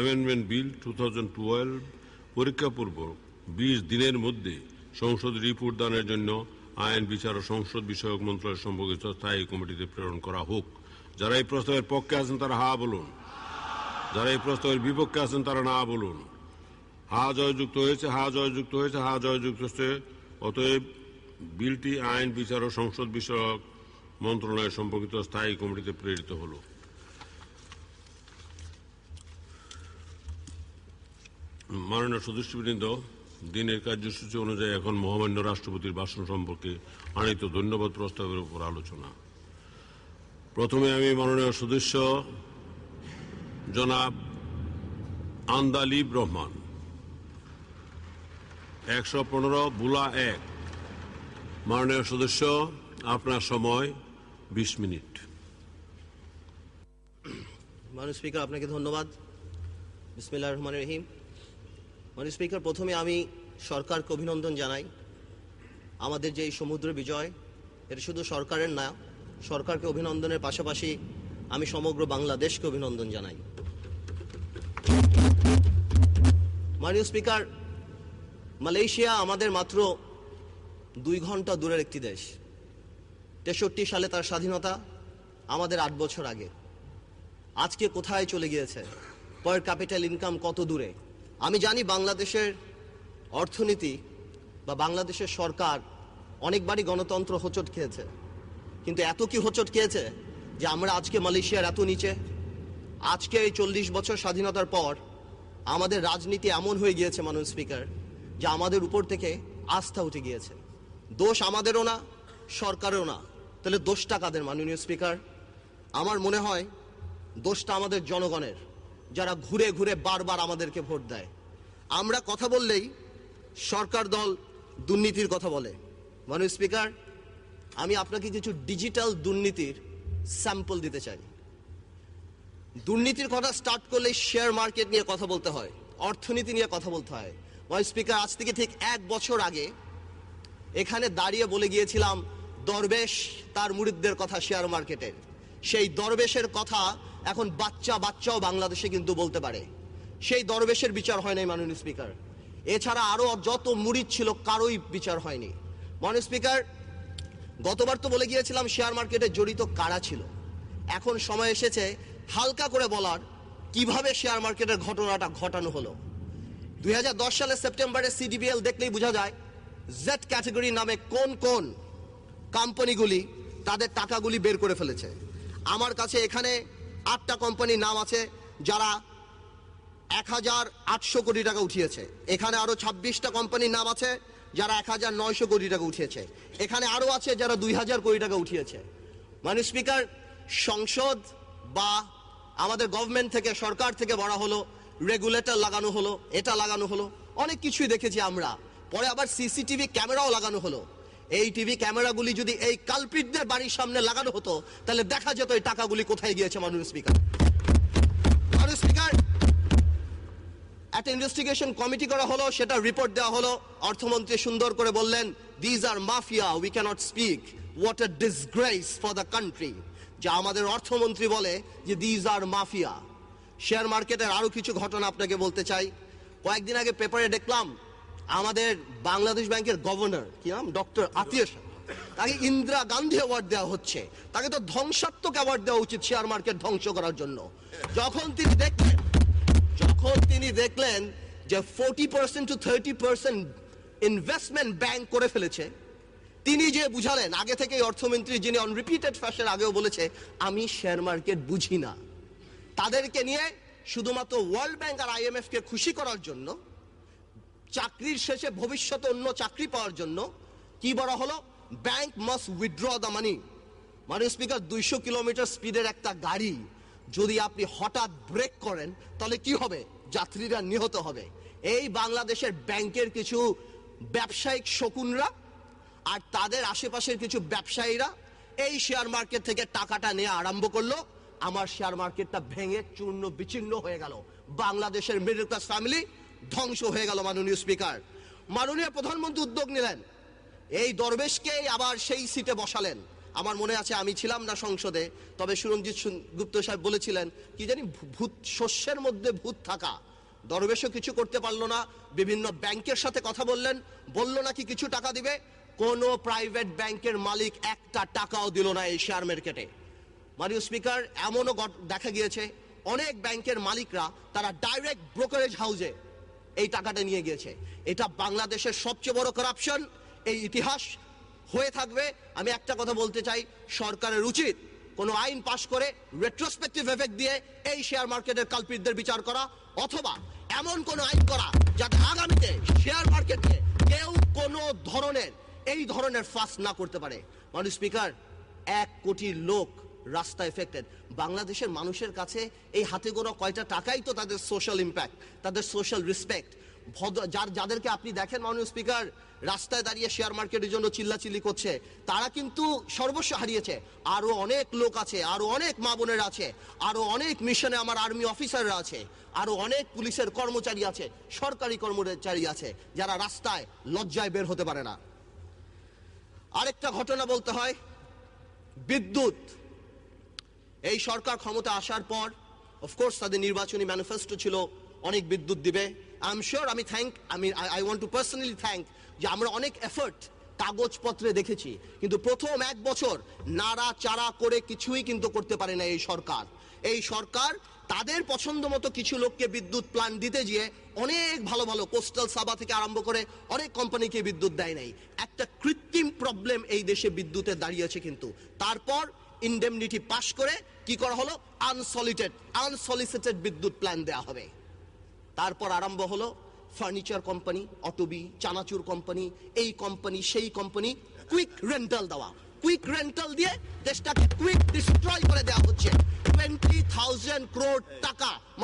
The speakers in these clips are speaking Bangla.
Amendment bill two thousand twelve পরীক্ষাপূর্বক বিশ দিনের মধ্যে সংসদ রিপোর্ট দানের জন্য আইন, বিচার ও সংসদ বিষয়ক মন্ত্রণালয় সম্পর্কিত স্থায়ী কমিটিতে প্রেরণ করা হোক। যারা এই প্রস্তাবের পক্ষে আছেন, তারা হা বলুন। যারা এই প্রস্তাবের বিপক্ষে আছেন, তারা না বলুন। হা জয়যুক্ত হয়েছে, হা জয়যুক্ত হয়েছে, হা জয়যুক্ত হচ্ছে অতএব বিলটি আইন, বিচার ও সংসদ বিষয়ক মন্ত্রণালয় সম্পর্কিত স্থায়ী কমিটিতে প্রেরিত হলো। মাননীয় সদস্যবৃন্দ, দিনের কার্যসূচি অনুযায়ী এখন মহামান্য রাষ্ট্রপতির ভাষণ সম্পর্কে আনিত ধন্যবাদ প্রস্তাবের উপর আলোচনা। প্রথমে আমি মাননীয় সদস্য, জনাব আন্দালিব রহমান। একশো পনেরো বুলা এক। মাননীয় সদস্য, আপনার সময় বিশ মিনিট। মাননীয় স্পিকার, আপনাকে ধন্যবাদ। বিসমিল্লাহ রহমান রহিম। মাননীয় স্পিকার, প্রথমে আমি সরকারকে অভিনন্দন জানাই। আমাদের যে এই সমুদ্র বিজয়, এটা শুধু সরকারের না, সরকারকে অভিনন্দনের পাশাপাশি আমি সমগ্র বাংলাদেশকে অভিনন্দন জানাই। মাননীয় স্পিকার, মালয়েশিয়া আমাদের মাত্র দুই ঘণ্টা দূরের একটি দেশ। তেষট্টি সালে তার স্বাধীনতা, আমাদের আট বছর আগে। আজকে কোথায় চলে গিয়েছে? পার ক্যাপিটাল ইনকাম কত দূরে? আমি জানি বাংলাদেশের অর্থনীতি বা বাংলাদেশের সরকার অনেকবারই গণতন্ত্র হোঁচট খেয়েছে। কিন্তু এত কি হোঁচট খেয়েছে যে আমরা আজকে মালয়েশিয়ার এত নিচে? আজকে এই চল্লিশ বছর স্বাধীনতার পর আমাদের রাজনীতি এমন হয়ে গিয়েছে মানুষ স্পিকার, যে আমাদের উপর থেকে আস্থা উঠে গিয়েছে। দোষ আমাদেরও না, সরকারেরও না। তাহলে দোষটা কাদের, মাননীয় স্পিকার? আমার মনে হয় দোষটা আমাদের জনগণের। যারা ঘুরে ঘুরে বারবার আমাদেরকে ভোট দেয়। আমরা কথা বললেই সরকার দল দুর্নীতির কথা বলে। মাননীয় স্পিকার, আমি আপনাকে কিছু ডিজিটাল দুর্নীতির স্যাম্পল দিতে চাই। দুর্নীতির কথা স্টার্ট করলে শেয়ার মার্কেট নিয়ে কথা বলতে হয়, অর্থনীতি নিয়ে কথা বলতে হয়। মাননীয় স্পিকার, আজ থেকে ঠিক এক বছর আগে এখানে দাঁড়িয়ে বলে গিয়েছিলাম, দরবেশ তার মুরিদদের কথা শেয়ার মার্কেটের সেই দরবেশের কথা এখন বাচ্চা বাচ্চাও বাংলাদেশে কিন্তু বলতে পারে। সেই দরবেশের বিচার হয় নাই মাননীয় স্পিকার। এছাড়া আরও যত মুরিদ ছিল, কারোই বিচার হয়নি। মাননীয় স্পিকার, গতবার তো বলে গিয়েছিলাম, শেয়ার মার্কেটে জড়িত কারা ছিল? এখন সময় এসেছে হালকা করে বলার কীভাবে শেয়ার মার্কেটের ঘটনাটা ঘটানো হলো। দু হাজার সালের সেপ্টেম্বরে সিডিবিএল দেখলেই বোঝা যায় জেড ক্যাটাগরি নামে কোন কোন কোম্পানিগুলি তাদের টাকাগুলি বের করে ফেলেছে। আমার কাছে এখানে আটটা কোম্পানির নাম আছে যারা এক হাজার আটশো কোটি টাকা উঠিয়েছে। এখানে আরও ছাব্বিশটা কোম্পানির নাম আছে যারা এক হাজার নয়শো কোটি টাকা উঠিয়েছে। এখানে আরও আছে যারা দুই হাজার কোটি টাকা উঠিয়েছে। মানে স্পিকার, সংসদ বা আমাদের গভর্নমেন্ট থেকে, সরকার থেকে বলা হলো রেগুলেটর লাগানো হলো, এটা লাগানো হলো, অনেক কিছুই দেখেছি আমরা। পরে আবার সিসিটিভি ক্যামেরাও লাগানো হলো। এই টিভি ক্যামেরাগুলি যদি এই কালপিটদের বাড়ির সামনে লাগানো হতো, তাহলে দেখা যেত এই টাকাগুলি কোথায় গিয়েছে মাননীয় স্পিকার। মাননীয় স্পিকার, একটা ইনভেস্টিগেশন কমিটি করা হলো, সেটা রিপোর্ট দেওয়া হলো। অর্থমন্ত্রী সুন্দর করে বললেন these are mafia we cannot speak what a disgrace for the country যে আমাদের অর্থমন্ত্রী বলে যে দিজ আর মাফিয়া শেয়ার মার্কেটের আরও কিছু ঘটনা আপনাকে বলতে চাই। কয়েকদিন আগে পেপারে দেখলাম আমাদের বাংলাদেশ ব্যাংকের গভর্নর, কি নাম? ডক্টর আতিয়া তাকে ইন্দিরা গান্ধী অ্যাওয়ার্ড দেওয়া হচ্ছে। তাকে তো ধ্বংসাত্মক অ্যাওয়ার্ড দেওয়া উচিত শেয়ার মার্কেট ধ্বংস করার জন্য। যখন তিনি দেখলেন, যখন তিনি দেখলেন যে forty percent to thirty percent investment bank করে ফেলেছে, তিনি যে বুঝালেন, আগে থেকে অর্থমন্ত্রী যিনি অন রিপিটেড ফ্যাশন আগেও বলেছে, আমি শেয়ার মার্কেট বুঝি না। তাদেরকে নিয়ে শুধুমাত্র ওয়ার্ল্ড ব্যাংক আর আইএমএফ কে খুশি করার জন্য চাকরির শেষে ভবিষ্যতে অন্য চাকরি পাওয়ার জন্য কি বলা হলো? Bank must withdraw the money মানে স্পিকার দুইশো কিলোমিটার স্পিডের একটা গাড়ি যদি আপনি হঠাৎ ব্রেক করেন, তাহলে কি হবে? যাত্রীরা নিহত হবে। এই বাংলাদেশের ব্যাংকের কিছু ব্যবসায়িক শকুনরা আর তাদের আশেপাশের কিছু ব্যবসায়ীরা এই শেয়ার মার্কেট থেকে টাকাটা নিয়ে আরম্ভ করল। আমার শেয়ার মার্কেটটা ভেঙে চূর্ণ বিচ্ছিন্ন হয়ে গেল। বাংলাদেশের মিডল ক্লাস ফ্যামিলি ধ্বংস হয়ে গেল মাননীয় স্পিকার। মাননীয় প্রধানমন্ত্রী উদ্যোগ নিলেন। এই দরবেশকে আবার সেই সিটে বসালেন। আমার মনে আছে আমি ছিলাম না সংসদে, তবে সুরঞ্জিত সুন- গুপ্ত সাহেব বলেছিলেন, কি জানি ভূত শস্যের মধ্যে ভূত থাকা। দরবেশও কিছু করতে পারল না, বিভিন্ন ব্যাংকের সাথে কথা বললেন, বলল নাকি কিছু টাকা দিবে। কোনো প্রাইভেট ব্যাংকের মালিক একটা টাকাও দিল না এই শেয়ার মার্কেটে। মাননীয় স্পিকার, এমনও দেখা গিয়েছে, অনেক ব্যাংকের মালিকরা তারা ডাইরেক্ট ব্রোকারেজ হাউসে এই টাকাটা নিয়ে গিয়েছে। এটা বাংলাদেশের সবচেয়ে বড় করাপশন এই ইতিহাস হয়ে থাকবে। আমি একটা কথা বলতে চাই, সরকারের উচিত কোনো আইন পাশ করে রেট্রোস্পেক্টিভ এফেক্ট দিয়ে এই শেয়ার মার্কেটের কালপিটদের বিচার করা, অথবা এমন কোনো আইন করা যাতে আগামীতে শেয়ার মার্কেটে কেউ কোনো ধরনের, এই ধরনের ফাঁস না করতে পারে। মাননীয় স্পিকার এক কোটি লোক রাস্তা এফেক্টেড বাংলাদেশের মানুষের কাছে এই হাতে গোনা কয়টা টাকাই তো তাদের সোশ্যাল ইম্প্যাক্ট তাদের সোশ্যাল রেসপেক্ট ভদ্র যার, যাদেরকে আপনি দেখেন মাননীয় স্পিকার রাস্তায় দাঁড়িয়ে শেয়ার মার্কেটের জন্য চিল্লাচিল্লি করছে, তারা কিন্তু সর্বস্ব হারিয়েছে। আরও অনেক লোক আছে, আরও অনেক মা বোনের আছে, আরও অনেক মিশনে আমার আর্মি অফিসাররা আছে, আরও অনেক পুলিশের কর্মচারী আছে, সরকারি কর্মচারী আছে, যারা রাস্তায় লজ্জায় বের হতে পারে না। আরেকটা ঘটনা বলতে হয়, বিদ্যুৎ। এই সরকার ক্ষমতা আসার পর অফকোর্স তাদের নির্বাচনী ম্যানিফেস্টো ছিল, অনেক বিদ্যুৎ দিবে। আই এম শিওর আমি থ্যাংক আমি I want to personally thank যে আমরা অনেক এফর্ট কাগজপত্রে দেখেছি। কিন্তু প্রথম এক বছর নাড়া চাড়া করে কিছুই কিন্তু করতে পারে না এই সরকার। এই সরকার তাদের পছন্দ মতো কিছু লোককে বিদ্যুৎ প্ল্যান দিতে গিয়ে অনেক ভালো ভালো কোস্টাল সাবা থেকে আরম্ভ করে অনেক কোম্পানিকে বিদ্যুৎ দেয় নাই। একটা কৃত্রিম প্রবলেম এই দেশে বিদ্যুতের দাঁড়িয়েছে কিন্তু। তারপর ইনডেমনিটি পাশ করে কি করা হলো? আনসলিটেড আনসলিসিটেড বিদ্যুৎ প্ল্যান দেওয়া হবে। তারপর আরম্ভ হলো ফার্নিচার কোম্পানি অটোবি, চানাচুর কোম্পানি এই কোম্পানি সেই কোম্পানি কুইক রেন্টাল দেওয়া। কুইক রেন্টাল দিয়ে দেশটাকে কুইক ডিস্ট্রয় করে দেওয়া হচ্ছে। টোয়েন্টি থাউজেন্ড ক্রোড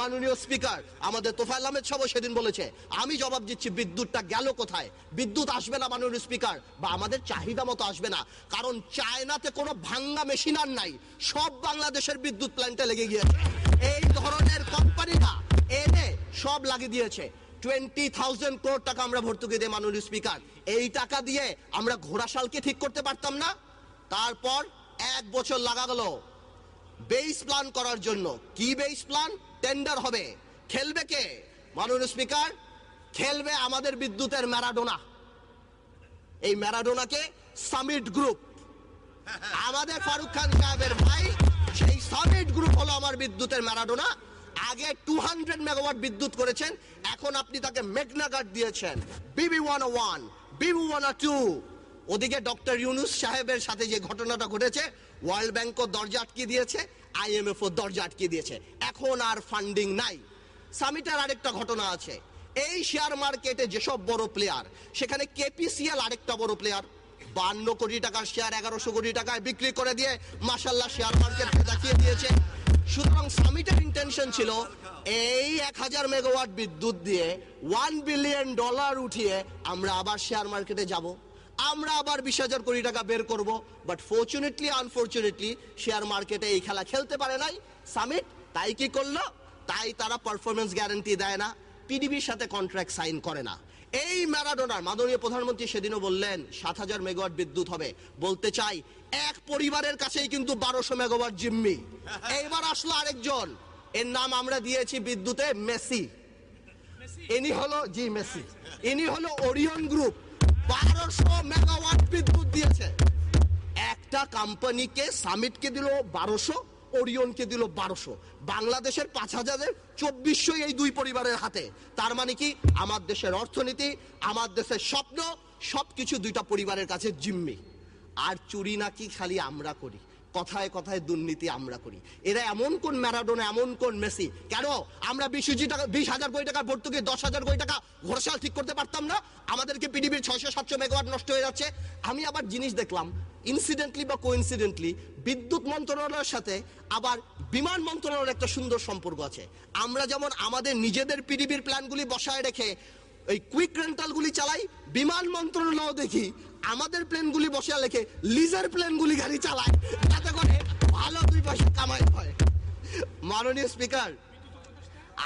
মাননীয় স্পিকার, আমাদের তোফায়েল আহমেদ সব সেদিন বলেছে, আমি জবাব দিচ্ছি, বিদ্যুৎটা গেল কোথায়? বিদ্যুৎ আসবে না মাননীয় স্পিকার, বা আমাদের চাহিদা মতো আসবে না, কারণ চায়নাতে কোনো ভাঙ্গা মেশিন আর নাই, সব বাংলাদেশের বিদ্যুৎ প্ল্যান্টে লেগে গিয়েছে। এই ধরনের কোম্পানিরা এনে সব লাগিয়ে দিয়েছে। টোয়েন্টি থাউজেন্ড ক্রোড টাকা আমরা ভর্তুকি দিই মাননীয় স্পিকার, এই টাকা দিয়ে আমরা ঘোড়াশালকে ঠিক করতে পারতাম না। তারপর এক বছর লাগা গেল। বেস প্ল্যান করার জন্য, কি বেস প্ল্যান? টেন্ডার হবে। খেলবে কে? মাননীয় স্পিকার, খেলবে আমাদের বিদ্যুতের ম্যারাডোনা। এই ম্যারাডোনাকে সামিট গ্রুপ। আমাদের ফারুক খান সাহেবের ভাই, সেই সামিট গ্রুপ হলো আমার বিদ্যুতের ম্যারাডোনা। আগে টু হান্ড্রেড মেগাওয়াট বিদ্যুৎ করেছেন, এখন আপনি তাকে মেঘনা গার্ড দিয়েছেন। BB one one BB one two ওদিকে ডক্টর ইউনুস সাহেবের সাথে যে ঘটনাটা ঘটেছে ওয়ার্ল্ড ব্যাংকও দরজা আটকে দিয়েছে। আইএমএফ ও দরজা আটকে দিয়েছে। এখন আর ফান্ডিং নাই। সামিটের আরেকটা ঘটনা আছে। এই শেয়ার মার্কেটে যেসব বড় প্লেয়ার সেখানে কেপিসিএল আরেকটা বড় প্লেয়ার বান্ন কোটি টাকার শেয়ার এগারোশো কোটি টাকায় বিক্রি করে দিয়ে মাসাল্লাহ শেয়ার মার্কেটকে দেখিয়ে দিয়েছে। সুতরাং সামিটের ইন্টেনশন ছিল এই এক হাজার মেগাওয়াট বিদ্যুৎ দিয়ে ওয়ান বিলিয়ন ডলার উঠিয়ে আমরা আবার শেয়ার মার্কেটে যাব। আমরা আবার বিশ হাজার কোটি টাকা বের করব বাট ফর্চুনেটলি আনফর্চুনেটলি শেয়ার মার্কেটে এই খেলা খেলতে পারে নাই। সামিট তাই কি করল? তাই তারা পারফরমেন্স গ্যারান্টি দেয় না পিডিবির সাথে কন্ট্রাক্ট সাইন করে না। এই ম্যারাডোনার, মাননীয় প্রধানমন্ত্রী সেদিনও বললেন, সাত হাজার মেগাওয়াট বিদ্যুৎ হবে। বলতে চাই, এক পরিবারের কাছেই কিন্তু বারোশো মেগাওয়াট জিম্মি। এইবার আসলো আরেকজন, এর নাম আমরা দিয়েছি বিদ্যুতে মেসি। ইনি হলো, জি, মেসি। ইনি হলো ওরিয়ন গ্রুপ। বারোশো মেগাওয়াট বিদ্যুৎ দিয়েছে। একটা কোম্পানিকে সামিটকে দিল বারোশো, ওরিয়নকে দিল বারোশো। বাংলাদেশের পাঁচ হাজারের চব্বিশশো এই দুই পরিবারের হাতে। তার মানে কি? আমার দেশের অর্থনীতি, আমার দেশের স্বপ্ন, সবকিছু দুইটা পরিবারের কাছে জিম্মি। আর চুরি নাকি খালি আমরা করি। কথায় কথায় দুর্নীতি আমরা করি। এরা এমন কোন ম্যারাডোনা, এমন কোন মেসি? কেন? আমরা বিশ টাকা, বিশ হাজার কোটি টাকা ভর্তুকি, দশ হাজার কোটি টাকা ঘোষাল ঠিক করতে পারতাম না। আমাদেরকে পৃথিবীর ছয়শো, সাতশো মেগাওয়াট নষ্ট হয়ে যাচ্ছে। আমি আবার জিনিস দেখলাম ইনসিডেন্টলি বা কোইন্সিডেন্টলি বিদ্যুৎ মন্ত্রণালয়ের সাথে আবার বিমান মন্ত্রণালয়ের একটা সুন্দর সম্পর্ক আছে। আমরা যেমন আমাদের নিজেদের পৃথিবীর প্ল্যানগুলি বসায় রেখে এই কুইক রেন্টালগুলি চালাই, বিমান মন্ত্রণালয় দেখি আমাদের প্লেনগুলি বসে লেখে লিজার প্লেনগুলি গাড়ি চালায় যাতে করে ভালো দুই পয়সা কামাই হয়। মাননীয় স্পিকার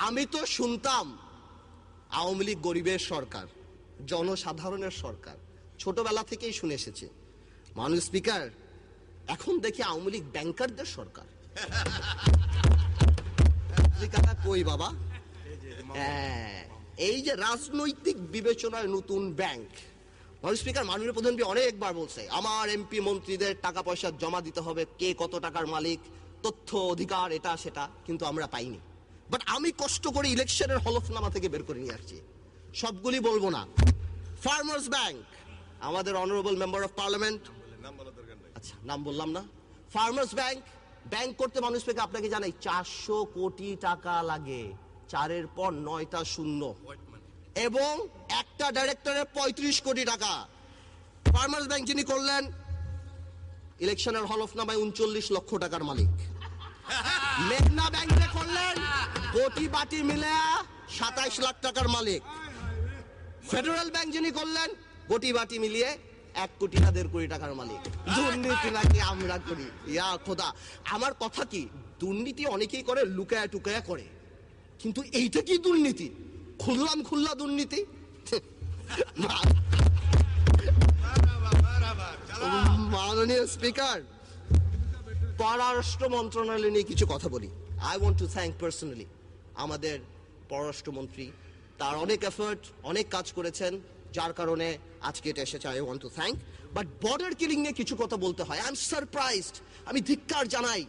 আমি তো শুনতাম আওয়ামী লীগ গরিবের সরকার জনসাধারণের সরকার ছোটবেলা থেকেই শুনে এসেছি। মাননীয় স্পিকার এখন দেখি আওয়ামী লীগ ব্যাংকারদের সরকার। কই বাবা? হ্যাঁ, এই যে রাজনৈতিক বিবেচনায় নতুন ব্যাংক। স্পিকার মাননীয় প্রধানমন্ত্রী অনেকবার বলছে, আমার এমপি মন্ত্রীদের টাকা পয়সা জমা দিতে হবে, কে কত টাকার মালিক, তথ্য, অধিকার, এটা, সেটা, কিন্তু আমরা পাইনি। বাট আমি কষ্ট করে ইলেকশনের হলফনামা থেকে বের করে নিয়ে আসছি। সবগুলি বলব না। ফার্মার্স ব্যাংক আমাদের অনারেবল মেম্বার অফ পার্লামেন্ট আচ্ছা নাম বললাম না। ফার্মার্স ব্যাংক ব্যাংক করতে মানুষ থেকে আপনাকে জানাই, চারশো কোটি টাকা লাগে। চারের পর নয়টা শূন্য। এবং একটা ডাইরেক্টরের পঁয়ত্রিশ কোটি টাকা। ফার্মার্স ব্যাংক যিনি করলেন, ইলেকশনের হলফনামায় উনচল্লিশ লক্ষ টাকার মালিক। মেঘনা ব্যাংকে করলেন, কোটি বাটি মিলে সাতাইশ লাখ টাকার মালিক। ফেডারেল ব্যাংক যিনি করলেন, কোটি বাটি মিলিয়ে এক কোটি না দেড় কোটি টাকার মালিক। দুর্নীতি নাকি আমরা করি? ইয়া খোদা। আমার কথা কি, দুর্নীতি অনেকেই করে, লুকায়া টুকায়া করে। কিন্তু এইটা কি দুর্নীতি? খুললাম খুল্লা দুর্নীতি। মাননীয় স্পিকার, পররাষ্ট্র মন্ত্রণালয় নিয়ে কিছু কথা বলি। I want to thank personally আমাদের পররাষ্ট্রমন্ত্রী তার অনেক এফার্ট অনেক কাজ করেছেন, যার কারণে আজকে এটা এসেছে I want to thank but border killing নিয়ে কিছু কথা বলতে হয়। আই এম সারপ্রাইজড আমি ধিক্কার জানাই।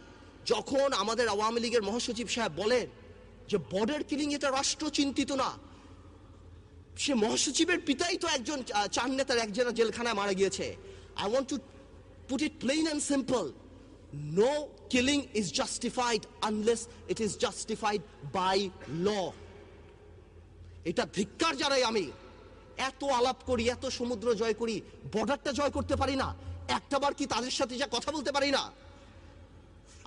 যখন আমাদের আওয়ামী লীগের মহাসচিব সাহেব বলেন যে বর্ডার কিলিং এটা রাষ্ট্র চিন্তিত না। সে মহাসচিবের পিতাই তো একজন চার নেতার একজন জেলখানায় মারা গিয়েছে। I want to put it plain and simple no killing is justified unless it is justified by law এটা ধিক্কার জানাই আমি। এত আলাপ করি, এত সমুদ্র জয় করি, বর্ডারটা জয় করতে পারি না। একটাবার কি তাদের সাথে যা কথা বলতে পারি না?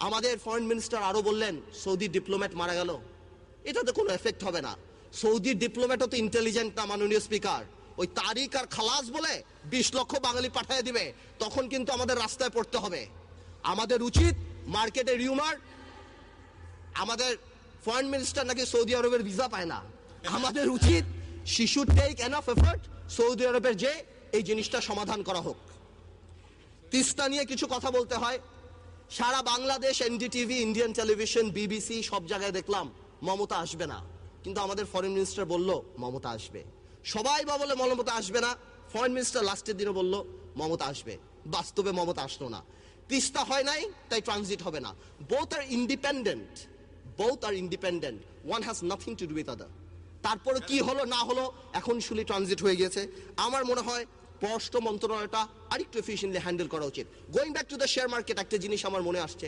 আমাদের ফরেন মিনিস্টার আরও বললেন, সৌদি ডিপ্লোম্যাট মারা গেল। এটাতে কোনো এফেক্ট হবে না। সৌদি ডিপ্লোম্যাটও তো ইন্টেলিজেন্ট না, মাননীয় স্পিকার ওই তারিক আর খালাস বলে বিশ লক্ষ বাঙালি পাঠিয়ে দিবে, তখন কিন্তু আমাদের রাস্তায় পড়তে হবে। আমাদের উচিত মার্কেটে রিউমার আমাদের ফরেন মিনিস্টার নাকি সৌদি আরবের ভিসা পায় না। আমাদের উচিত শিশু টেক এনাফ এফার্ট সৌদি আরবের যে এই জিনিসটা সমাধান করা হোক। তিস্তা নিয়ে কিছু কথা বলতে হয়। সারা Bangladesh NDTV, Indian television, BBC সব জায়গায় দেখলাম। মমতা আসবে না। কিন্তু আমাদের ফরেন মিনিস্টার বলল, মমতা আসবে। সবাই বা বলে মমতা আসবে না ফরেন মিনিস্টার লাস্টের দিনে বলল, মমতা আসবে। বাস্তবে মমতা আসলো না। তিস্তা হয় নাই, তাই ট্রানজিট হবে না। Both are independent both are independent one has nothing to do with other তারপরে কি হলো, না হলো, এখন শুলি ট্রানজিট হয়ে গেছে। আমার মনে হয়, পররাষ্ট্র মন্ত্রণালয়টা আরেকটু এফিসিয়েন্টলি হ্যান্ডেল করা উচিত। Going back to the share market একটা জিনিস আমার মনে আসছে।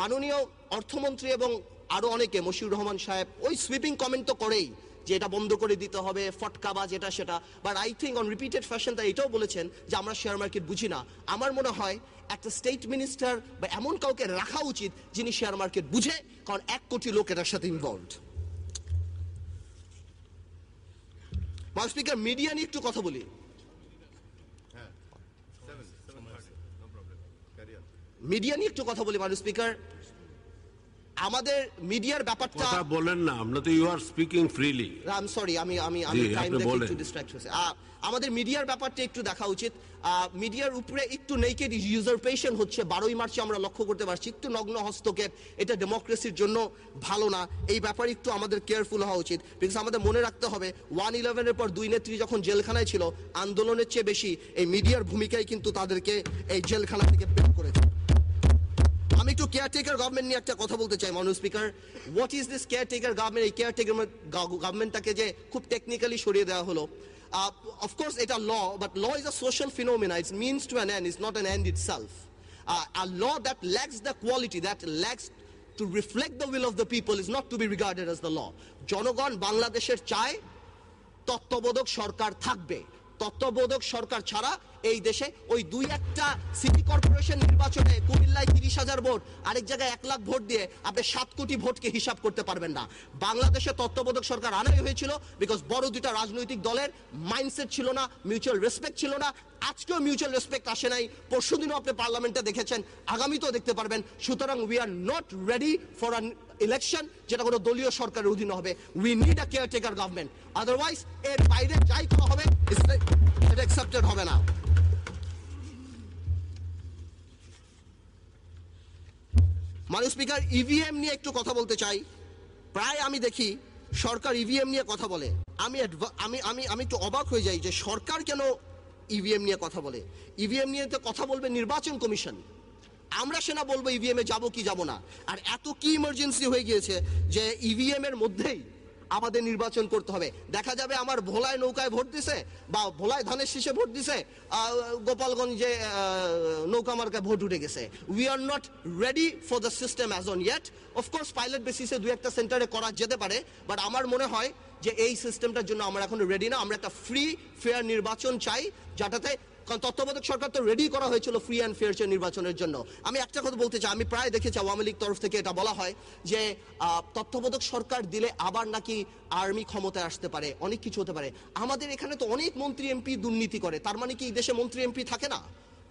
মাননীয় অর্থমন্ত্রী এবং আরও অনেকে মশিউর রহমান সাহেব ওই সুইপিং কমেন্ট তো করেই যে এটা বন্ধ করে দিতে হবে ফটকাবাজ এটা সেটা। But I think on repeated fashion তা এটাও বলেছেন যে আমরা শেয়ার মার্কেট বুঝি না। আমার মনে হয় একটা স্টেট মিনিস্টার বা এমন কাউকে রাখা উচিত যিনি শেয়ার মার্কেট বুঝে কারণ এক কোটি লোক এটার সাথে ইনভলভড মাস স্পিকার মিডিয়া নিয়ে একটু কথা বলি। মিডিয়া নিয়ে একটু কথা বলি মানুষ স্পিকার আমাদের মিডিয়ার ব্যাপারটা কথা বলেন না আমরা তো you are speaking freely I am sorry আমি আমি আমি টাইম দেখে একটু ডিস্ট্রাক্ট হয়েছে। আমাদের মিডিয়ার ব্যাপারটা একটু দেখা উচিত। মিডিয়ার উপরে একটু নেকেড ইউজারপেশন হচ্ছে। বারোই মার্চে আমরা লক্ষ্য করতে পারছি একটু নগ্ন হস্তক্ষেপ এটা ডেমোক্রেসির জন্য ভালো না। এই ব্যাপারে একটু আমাদের কেয়ারফুল হওয়া উচিত। বিকজ আমাদের মনে রাখতে হবে ওয়ান ইলেভেনের পর দুই নেত্রী যখন জেলখানায় ছিল আন্দোলনের চেয়ে বেশি এই মিডিয়ার ভূমিকায় কিন্তু তাদেরকে এই জেলখানা থেকে আমি একটু কেয়ারটেকার গভর্নমেন্ট নিয়ে একটা কথা বলতে চাই মানুষ speaker what is this caretaker government এই কেয়ারটেকার গভর্নমেন্টটাকে যে খুব টেকনিক্যালি সরিয়ে দেওয়া হলো। অফকোর্স এটা law but law is a social phenomena it's means to an end is not an end itself a law that lacks the quality that lacks to reflect the will of the people is not to be regarded as the law জনগণ বাংলাদেশের চায় তত্ত্ববোধক সরকার থাকবে। তত্ত্ববোধক সরকার ছাড়া এই দেশে ওই দুই একটা সিটি কর্পোরেশন নির্বাচনে কুমিল্লায় তিরিশ হাজার ভোট, আরেক জায়গায় এক লাখ ভোট দিয়ে আপনি সাত কোটি ভোটকে হিসাব করতে পারবেন না। বাংলাদেশে তত্ত্বাবধায়ক সরকার আনাই হয়েছিল বিকজ বড় দুইটা রাজনৈতিক দলের মাইন্ডসেট ছিল না মিউচুয়াল রেসপেক্ট ছিল না। আজকেও মিউচুয়াল রেসপেক্ট আসে নাই। পরশুদিনও আপনি পার্লামেন্টে দেখেছেন, আগামীতেও দেখতে পারবেন। সুতরাং we are not ready for an election যেটা কোনো দলীয় সরকারের অধীনে হবে। We need a caretaker government otherwise এর বাইরে যাই করা হবে এটা অ্যাকসেপ্টেড হবে না। মাননীয় স্পিকার ইভিএম নিয়ে একটু কথা বলতে চাই। প্রায় আমি দেখি সরকার ইভিএম নিয়ে কথা বলে। আমি আমি আমি আমি একটু অবাক হয়ে যাই যে সরকার কেন ইভিএম নিয়ে কথা বলে? ইভিএম নিয়ে তো কথা বলবে নির্বাচন কমিশন। আমরা সেনা বলব ইভিএম এ যাব কি যাব না। আর এত কি ইমার্জেন্সি হয়ে গিয়েছে যে ইভিএম এর মধ্যেই আমাদের নির্বাচন করতে হবে। দেখা যাবে আমার ভোলায় নৌকায় ভোট দিছে বা ভোলায় ধানের শীষে ভোট দিছে গোপালগঞ্জে নৌকা মার্কায় ভোট উঠে গেছে। We are not ready for the system as on yet of course pilot বেসিসে দু একটা সেন্টারে করা যেতে পারে বাট আমার মনে হয় যে এই সিস্টেমটার জন্য আমরা এখন রেডি না। আমরা একটা ফ্রি ফেয়ার নির্বাচন চাই, যেটাতে কারণ তত্ত্বাবধায়ক সরকার তো রেডি করা হয়েছিল ফ্রি অ্যান্ড ফেয়ার নির্বাচনের জন্য। আমি একটা কথা বলতে চাই, আমি প্রায় দেখেছি আওয়ামী লীগ তরফ থেকে এটা বলা হয় যে তত্ত্বাবধায়ক সরকার দিলে আবার নাকি আর্মি ক্ষমতায় আসতে পারে, অনেক কিছু হতে পারে। আমাদের এখানে তো অনেক মন্ত্রী এমপি দুর্নীতি করে, তার মানে কি দেশে মন্ত্রী এমপি থাকে না?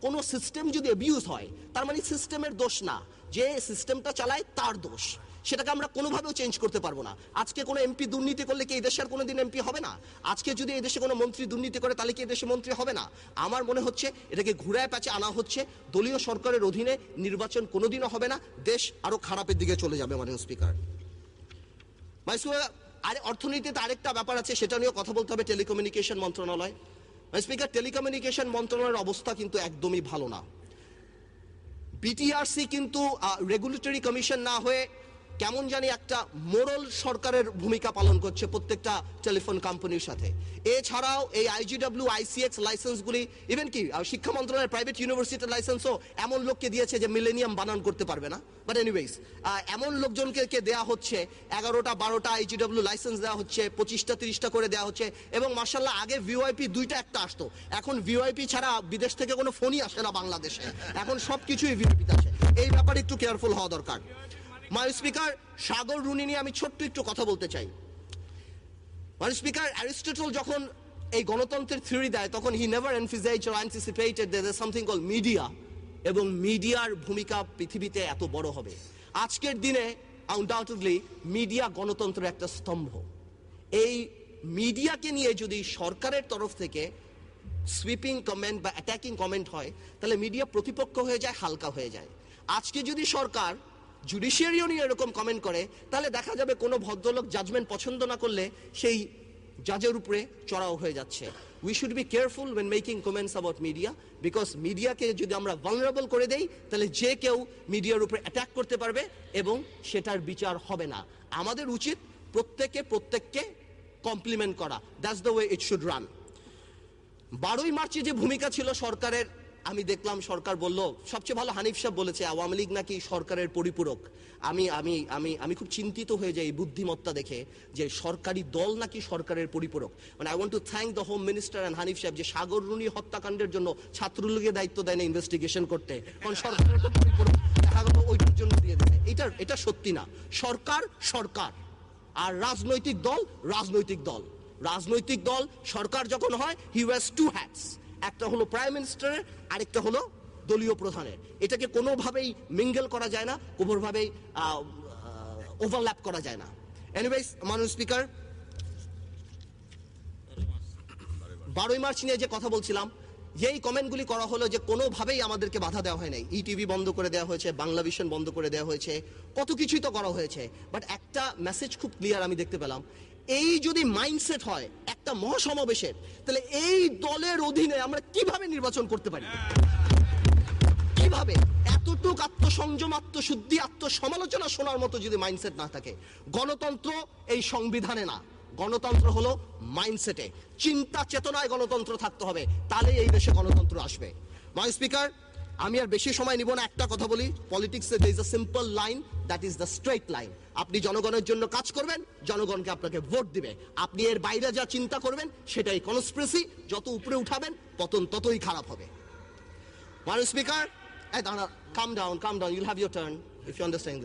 কোনো সিস্টেম যদি অ্যাবিউজ হয়, তার মানে সিস্টেমের দোষ না। যে সিস্টেমটা চালায় তার দোষ। সেটাকে আমরা কোনোভাবেও চেঞ্জ করতে পারব না। আজকে কোনো এমপি দুর্নীতি করলে কি এই দেশে আর কোনোদিন এমপি হবে না? আজকে যদি এই দেশে কোনো মন্ত্রী দুর্নীতি করে, তাহলে কি এই দেশে মন্ত্রী হবে না? আমার মনে হচ্ছে এটাকে ঘুরায় প্যাচে আনা হচ্ছে। দলীয় সরকারের অধীনে নির্বাচন কোনোদিনও হবে না। দেশ আরও খারাপের দিকে চলে যাবে, মাননীয় স্পিকার। মাইসুয়া, আর অর্থনীতিতে আরেকটা ব্যাপার আছে, সেটা নিয়েও কথা বলতে হবে টেলিকমিউনিকেশন মন্ত্রণালয়। স্পিকার, টেলিকমিউনিকেশন মন্ত্রণালয়ের অবস্থা কিন্তু একদমই ভালো না। বিটিআরসি কিন্তু রেগুলেটরি কমিশন না হয়ে কেমন জানি একটা মোরাল সরকারের ভূমিকা পালন করছে প্রত্যেকটা টেলিফোন কোম্পানির সাথে। এছাড়াও এই আইজিডব্লিউ আইসিএক্স লাইসেন্সগুলি ইভেন কি শিক্ষা মন্ত্রণালয়ের প্রাইভেট ইউনিভার্সিটির লাইসেন্সও এমন লোককে দিয়েছে যে মিলেনিয়াম বানান করতে পারবে না। বাট এনিওয়েজ এমন লোকজনকে কে দেওয়া হচ্ছে, এগারোটা, বারোটা আইজিডব্লিউ লাইসেন্স দেওয়া হচ্ছে, পঁচিশটা, তিরিশটা করে দেওয়া হচ্ছে, এবং মার্শাল্লাহ আগে ভিওআইপি দুইটা, একটা আসতো। এখন ভিওআইপি ছাড়া বিদেশ থেকে কোনো ফোনই আসে না বাংলাদেশে। এখন সব কিছুই ভিওআইপিতে আসে। এই ব্যাপারে একটু কেয়ারফুল হওয়া দরকার। মাই স্পিকার, সাগর রুনি নিয়ে আমি ছোট্ট একটু কথা বলতে চাই। মাই স্পিকার, অ্যারিস্টটল যখন এই গণতন্ত্রের থিওরি দেয়, তখন he never emphasize or anticipated there something call media এবং মিডিয়ার ভূমিকা পৃথিবীতে এত বড় হবে। আজকের দিনে আনডাউটেডলি মিডিয়া গণতন্ত্রের একটা স্তম্ভ। এই মিডিয়াকে নিয়ে যদি সরকারের তরফ থেকে সুইপিং কমেন্ট বা অ্যাটাকিং কমেন্ট হয়, তাহলে মিডিয়া প্রতিপক্ষ হয়ে যায়, হালকা হয়ে যায়। আজকে যদি সরকার জুডিশিয়ারিও নিয়ে এরকম কমেন্ট করে, তাহলে দেখা যাবে কোনো ভদ্রলোক জাজমেন্ট পছন্দ না করলে সেই জাজের উপরে চড়াও হয়ে যাচ্ছে। We should be careful when making comments about media because মিডিয়াকে যদি আমরা ভালনারেবল করে দেই, তাহলে যে কেউ মিডিয়ার উপরে অ্যাটাক করতে পারবে এবং সেটার বিচার হবে না। আমাদের উচিত প্রত্যেকে প্রত্যেককে কমপ্লিমেন্ট করা। That's the way it should run বারোই মার্চে যে ভূমিকা ছিল সরকারের আমি দেখলাম সরকার বলল, সবচেয়ে ভালো হানিফ সাহেব বলেছে, আওয়ামী লীগ নাকি সরকারের পরিপূরক। আমি আমি আমি আমি খুব চিন্তিত হয়ে যাই বুদ্ধিমত্তা দেখে যে সরকারি দল নাকি সরকারের পরিপূরক। মানে I want to thank the home minister and Hanif সাহেব যে সাগর রুনি হত্যাকাণ্ডের জন্য ছাত্রলীগের দায়িত্ব দেয় না ইনভেস্টিগেশন করতে। কারণ সরকারের তো পরিপূরক, দেখা গেল ওইটার জন্য দিয়ে দেয় এটা এটা সত্যি না। সরকার সরকার। আর রাজনৈতিক দল রাজনৈতিক দল। রাজনৈতিক দল, সরকার যখন হয় হি ওয়াজ টু হ্যাটস একটা হলো প্রাইম মিনিস্টারের আরেকটা হলো দলীয় প্রধানের। এটাকে কোনোভাবেই মিঙ্গেল করা যায় না, কোনোভাবেই ওভারল্যাপ করা যায় না। এনিওয়েজ মানুষ স্পিকার বারোই মার্চ নিয়ে যে কথা বলছিলাম যেই কমেন্টগুলি করা হলো যে কোনোভাবেই আমাদেরকে বাধা দেওয়া হয় নাই। ইটিভি বন্ধ করে দেওয়া হয়েছে, বাংলা ভিশন বন্ধ করে দেওয়া হয়েছে, কত কিছুই তো করা হয়েছে। বাট একটা মেসেজ খুব ক্লিয়ার আমি দেখতে পেলাম এই যদি মাইন্ডসেট হয় একটা মহাসমাবেশের, তাহলে এই দলের অধীনে আমরা কীভাবে নির্বাচন করতে পারি? কীভাবে? এতটুক আত্মসংযম, আত্মশুদ্ধি, আত্মসমালোচনা শোনার মতো যদি মাইন্ডসেট না থাকে, গণতন্ত্র এই সংবিধানে না। গণতন্ত্র হলো মাইন্ডসেটে চিন্তা চেতনায় গণতন্ত্র থাকতে হবে তাহলে এই দেশে গণতন্ত্র আসবে। মাই স্পিকার আমি আর বেশি সময় নিব না একটা কথা বলি। পলিটিক্সে there is simple line that is the straight line আপনি জনগণের জন্য কাজ করবেন জনগণকে আপনাকে ভোট দিবে। আপনি এর বাইরে যা চিন্তা করবেন সেটাই কনস্প্রেসি যত উপরে উঠাবেন পতন ততই খারাপ হবে। Madam speaker hey, Dana, calm down, calm have You'll turn your turn if you understand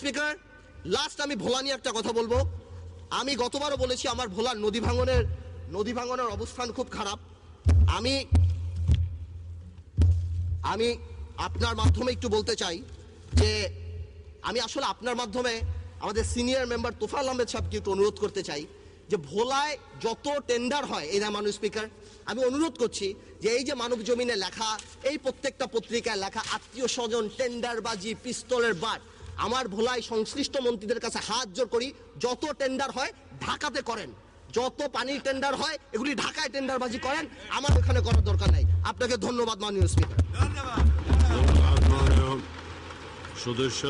speaker last আমি ভোলা নিয়ে একটা কথা বলব। আমি গতবারও বলেছি আমার ভোলার নদী ভাঙনের নদী ভাঙনের অবস্থান খুব খারাপ। আমি আমি আপনার মাধ্যমে একটু বলতে চাই যে আমি আসলে আপনার মাধ্যমে আমাদের সিনিয়র মেম্বার তোফাল আহমেদ সাহেবকে একটু অনুরোধ করতে চাই যে ভোলায় যত টেন্ডার হয়, এই না মাননীয় স্পিকার আমি অনুরোধ করছি যে এই যে মানব জমিনে লেখা, এই প্রত্যেকটা পত্রিকায় লেখা আত্মীয় স্বজন টেন্ডারবাজি পিস্তলের বাট আমার ভোলায় সংশ্লিষ্ট মন্ত্রীদের কাছে হাত জোর করি, যত টেন্ডার হয়, ঢাকাতে করেন। যত পানির টেন্ডার হয়, এগুলি ঢাকায় টেন্ডারবাজি করেন, আমার এখানে করার দরকার নাই। আপনাকে ধন্যবাদ, মাননীয় স্পিকার সদস্য।